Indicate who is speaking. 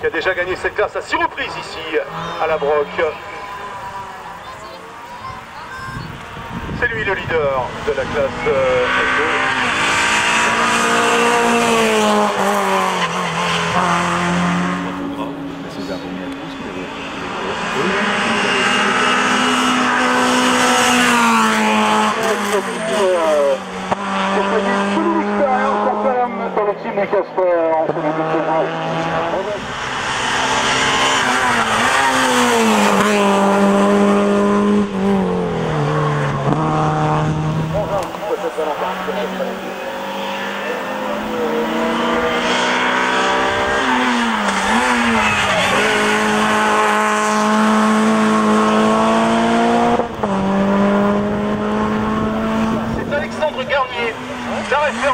Speaker 1: qui a déjà gagné cette classe à six reprises ici à la Broc. C'est lui le leader de la classe C'est Alexandre Garnier, Давай, все,